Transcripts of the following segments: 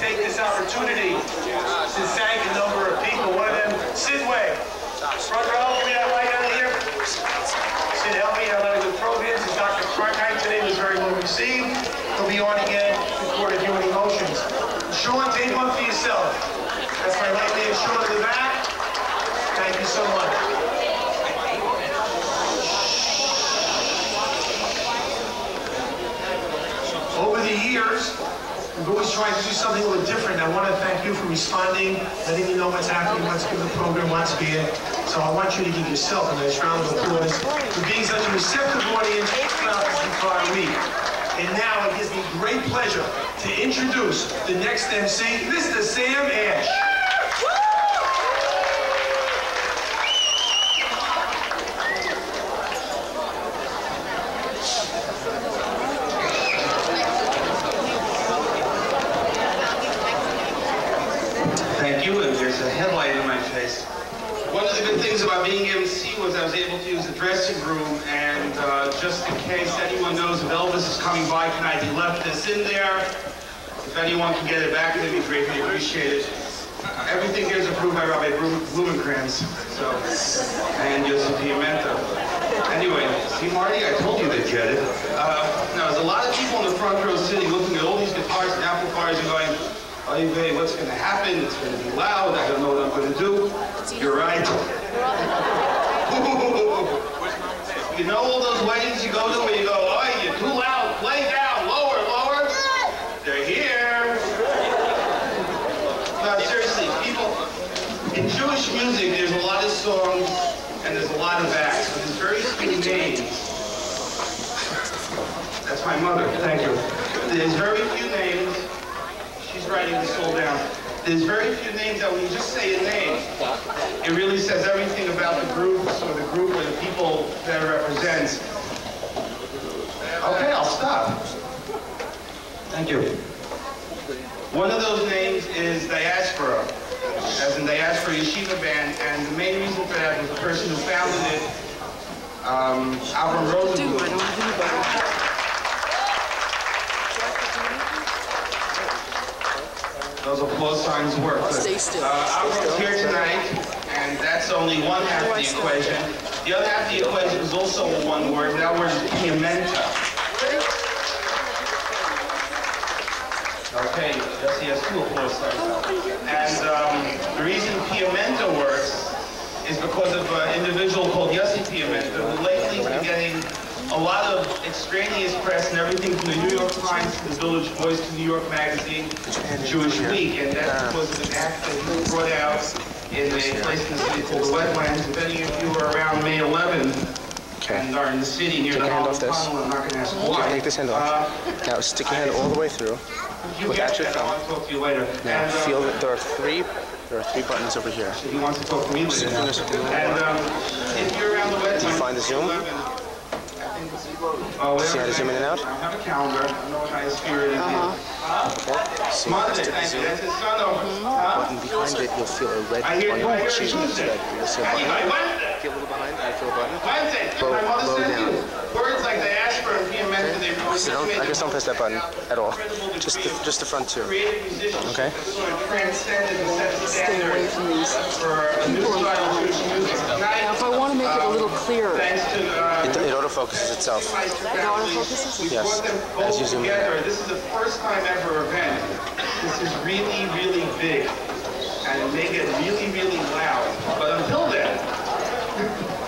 take this opportunity to thank a number of people. One of them, Sidway. Front row, give me that light out here. Sid help me, let a good programs. And Dr. Cronkite today was very well received. He'll be on again in Court of Human Emotions. Sean, take one for yourself. That's my right man, Sean in the back. Thank you so much. Over the years, we've always tried to do something a little different. I want to thank you for responding, letting me know what's happening, what's good the program, what's bad. So I want you to give yourself a nice round of applause for being such a receptive audience throughout this entire week. And now it gives me great pleasure to introduce the next MC, Mr. Sam Ash. Thank you, and there's a headlight in my face. One of the good things about being MC was I was able to use the dressing room, and uh, just in case anyone knows if Elvis is coming by tonight, he left this in there. If anyone can get it back, it'd be greatly appreciated. Everything is approved by Rabbi Blumen- Blumenkranz, so, and Yosef Piamenta. Anyway, see Marty, I told you they'd get it. Uh, now, there's a lot of people in the front row sitting looking at all these guitars and amplifiers and going, Oy vey, what's going to happen? It's going to be loud. I don't know what I'm going to do. You're right. you know all those weddings you go to where you go, oh, you're too loud. Play down. Lower, lower. They're here. No, seriously, people, in Jewish music, there's a lot of songs and there's a lot of acts, but there's very few names. That's my mother. Thank you. There's very few names. She's writing this all down. There's very few names that when you just say a name, it really says everything about the groups or the group or the people that it represents. Okay, I'll stop. Thank you. One of those names is Diaspora, as in Diaspora Yeshiva Band, and the main reason for that was the person who founded it, um, Avram Rosenblum. Those applause signs work. Stay still. Uh, Avram's here tonight, and that's only one half of the equation. The other half of the equation is also one word, that word is piamenta. Okay, yes, he has two applause signs. And um, the reason Piamenta works is because of an individual called Yossi Piamenta, who lately has been getting a lot of extraneous press and everything from the New York Times to the Village Voice to New York Magazine to Jewish Week, and that's because of an act that he brought out in a place in the city called the Wetlands. If any of you were around May 11 and are in the city near Take the Holland off this. Tunnel, I'm not going to ask why. take this hand Uh, off. Now stick your hand all the way through. you Look at your that. thumb. I'll talk to you later. Now And, uh, feel that there are three there are three buttons over here. He wants to talk to me later. fingers up in And um, if you're around the wetlands, you find the zoom? 11, I think it's- Oh, wait Oh, see how to zoom in and out? I have a calendar. I know of spirit it is. Uh-huh. Okay. See, the thank you. zoom That's his son. oh, Huh? button behind it. You'll feel a red on your. It's Tuesday. red. You'll see a button. Feel a little behind. I feel a button. Low- low down. Words like diaspora and piamenta, they really So don't, I guess don't press that button at all. Just the, just the front two. Okay. that sort of transcended and set the Stay away from these. for a new People are style of fine. Jewish music. Now, if I want to make it a little clearer, Thanks uh, It, it autofocuses itself. it autofocuses? We Yes, them as both you zoom in. together. This is the first time ever event. This is really, really big. And make it get really, really loud. But until then,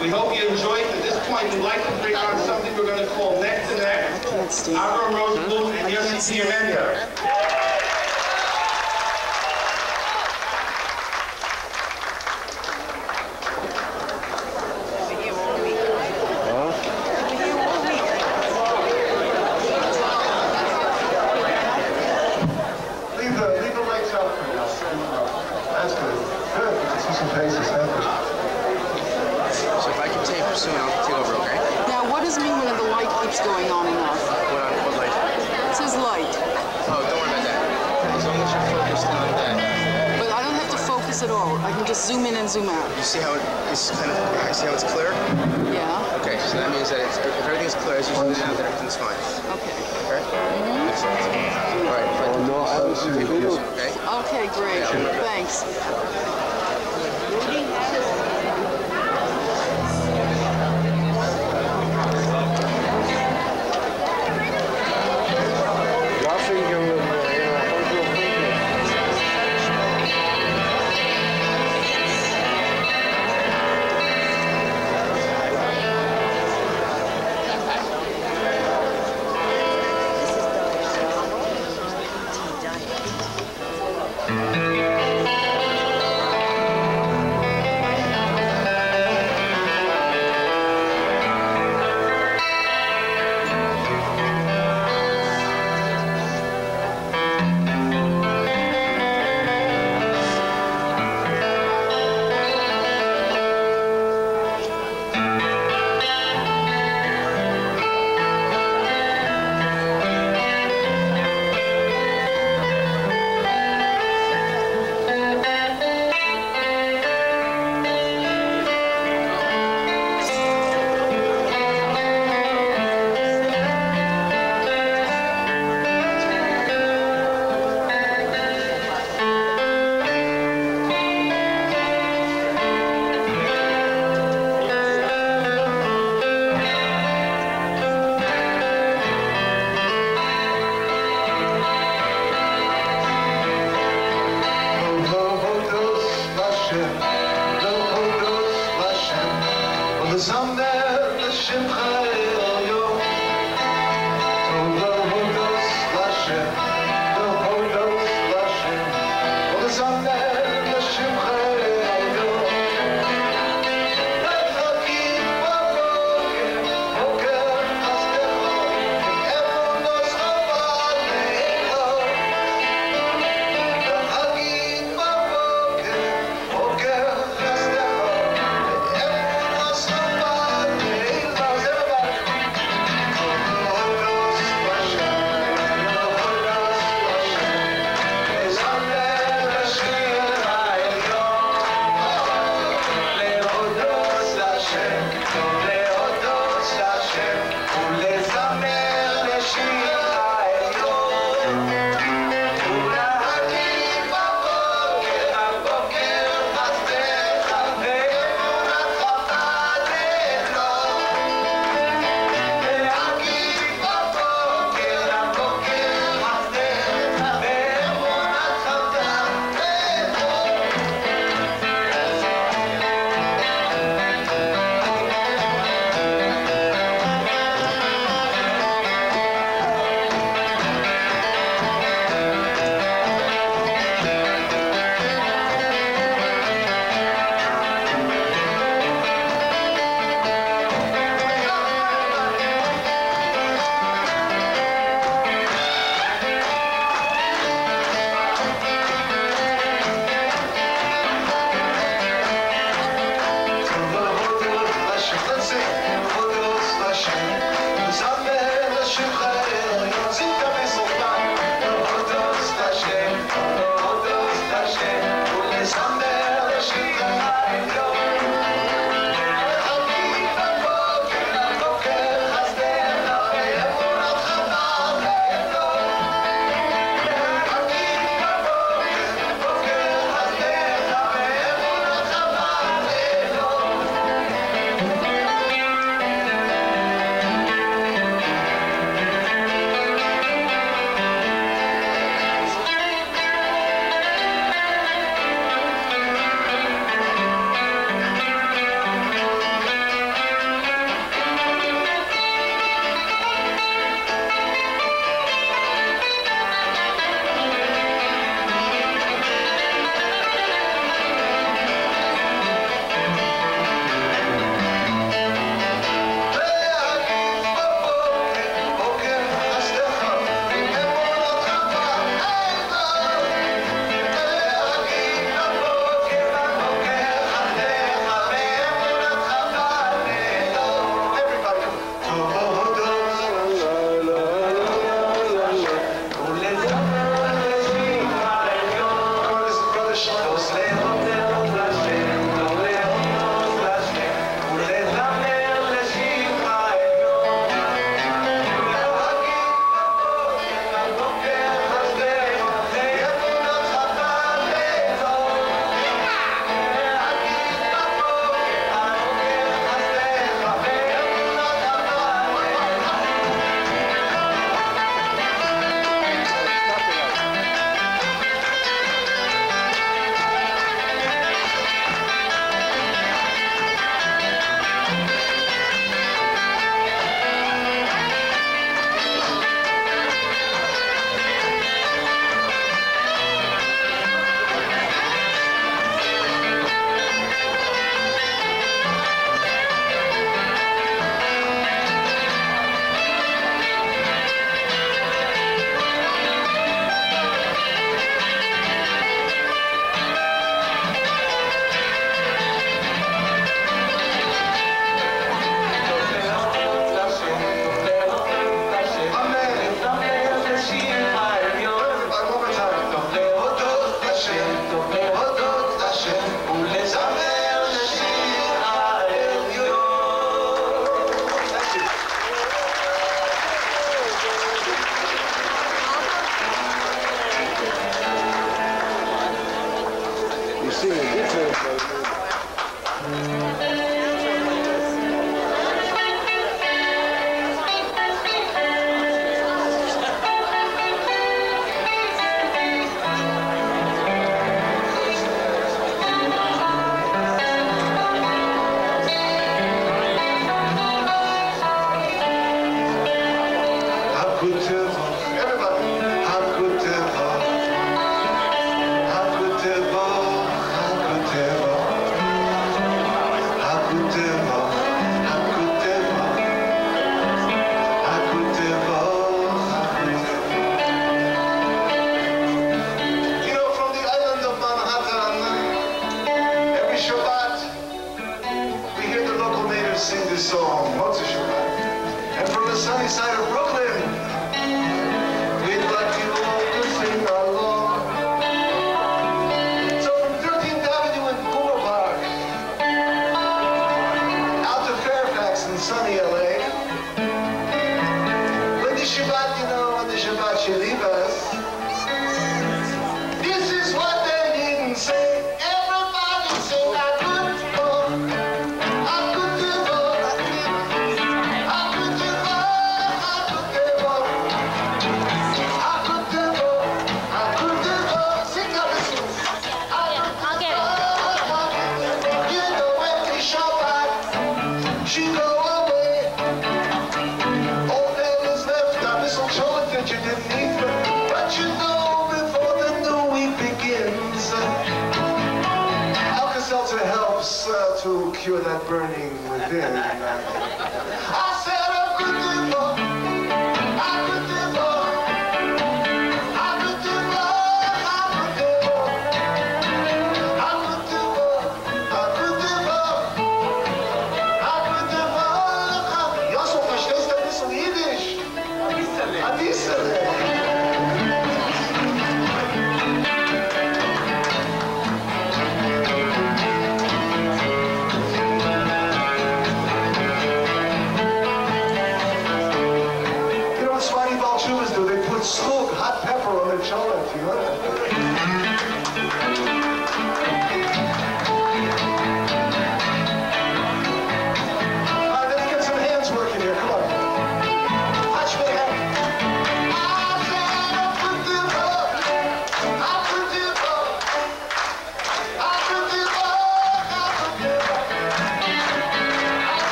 we hope you enjoyed. At this point, we'd like to bring on something we're going to call Neck to Neck. Can't stay. Avram Rosenblum and Yossi Piamenta. zoom in and zoom out. You see how it is kind of, I see how it's clear? Yeah. Okay, so that means that if everything's clear as you zoom in out, then everything's fine. Okay. Okay? Mm -hmm. All right. Oh, no, I Okay. Okay, great. Yeah. Thanks.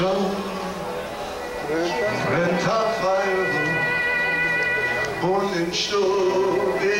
show. Renta Feierung und im Sturm.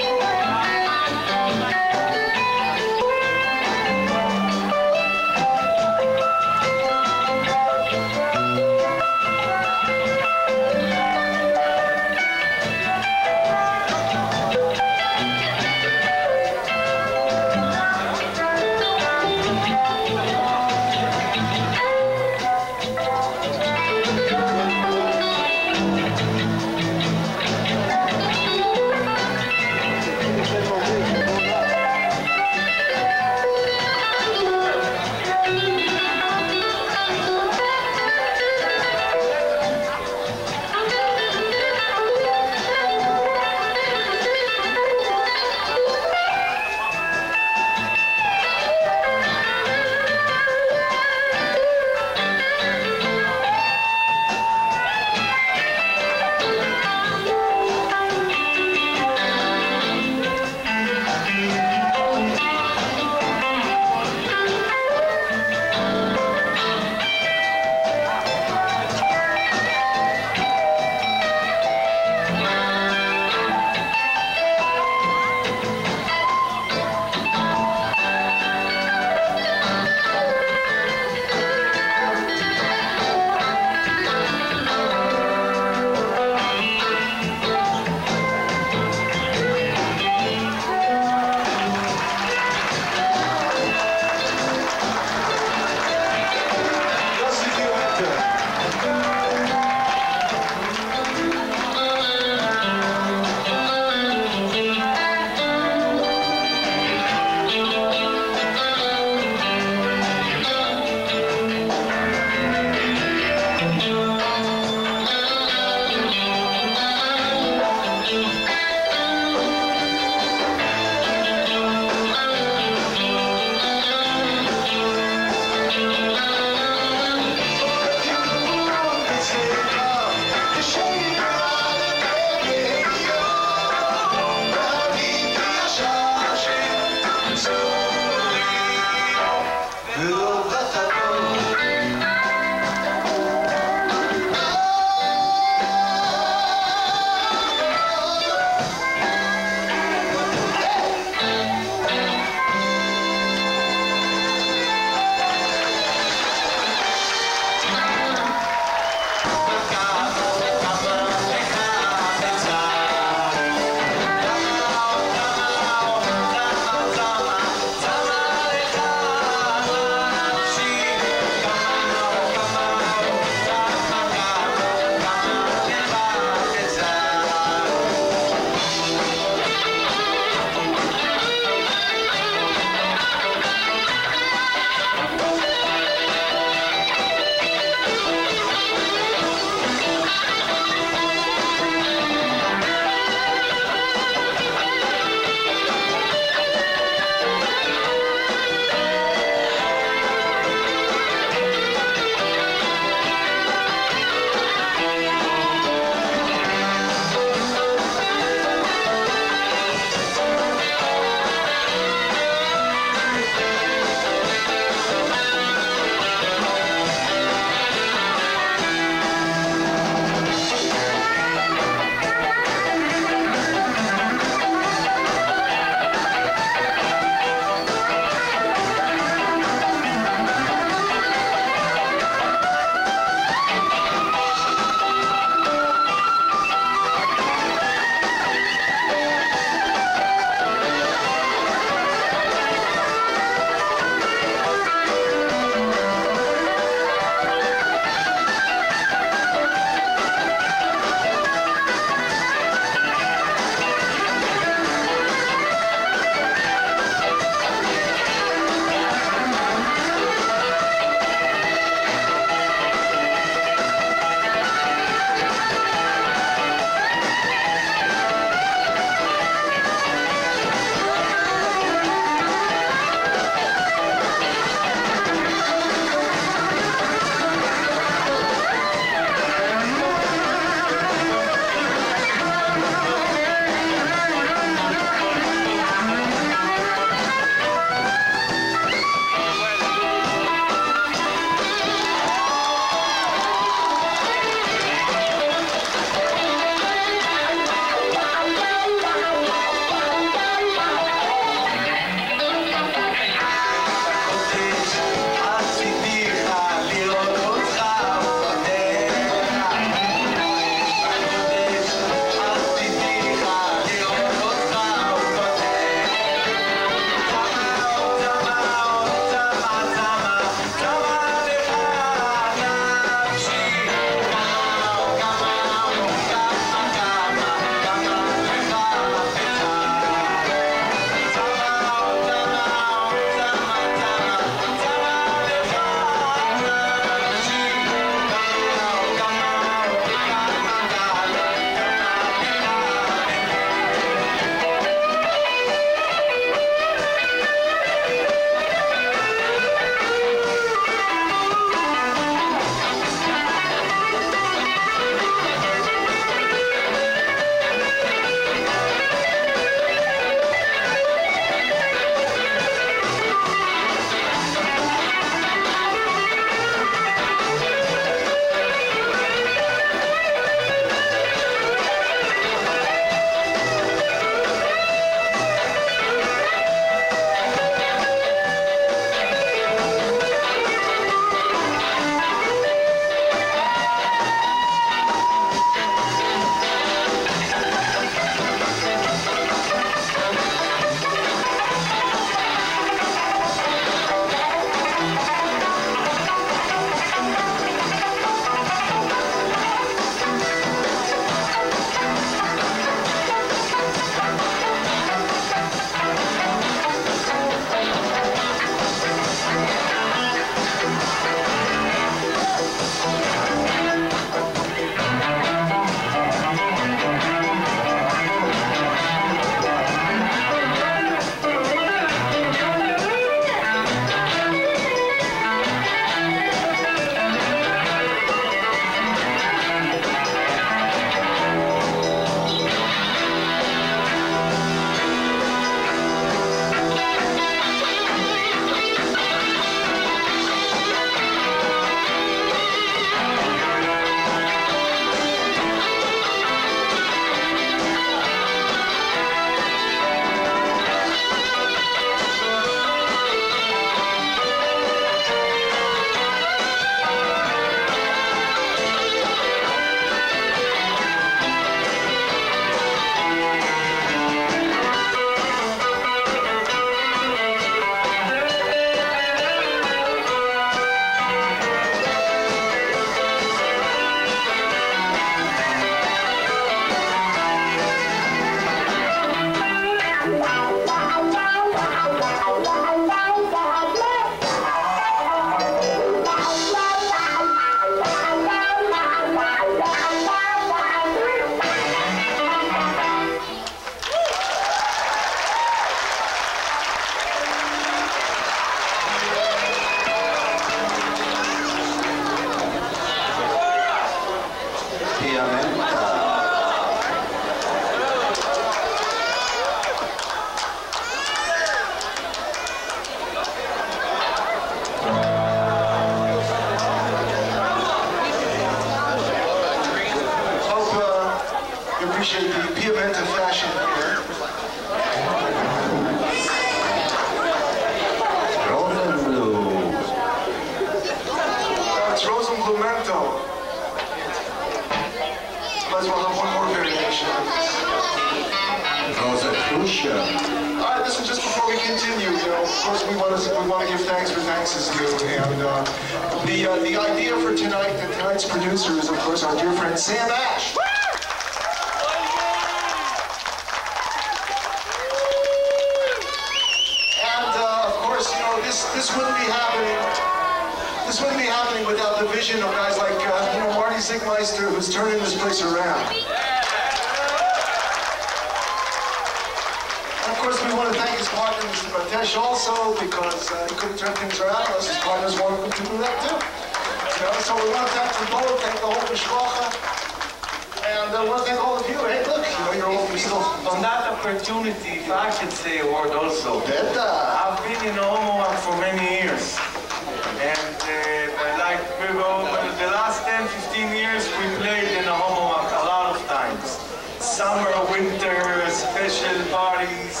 summer, winter, special parties.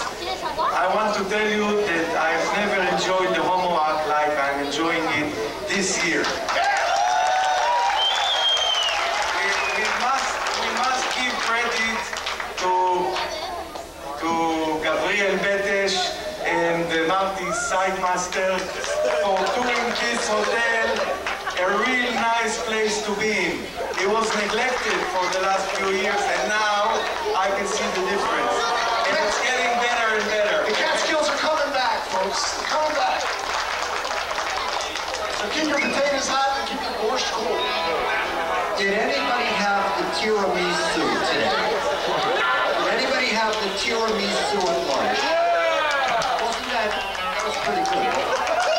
I want to tell you that I've never enjoyed the Homowack life. I'm enjoying it this year. We, we, must, we must give credit to, to Gabriel Betesh and Marty Sidemaster for doing this hotel a real nice place to be in. It was neglected for the last few years and now can see the difference. And it's getting better and better. The Catskills are coming back, folks. They're coming back. So keep your potatoes hot and keep your borscht cold. Did anybody have the tiramisu today? Did anybody have the tiramisu at lunch? Wasn't that, that was pretty good.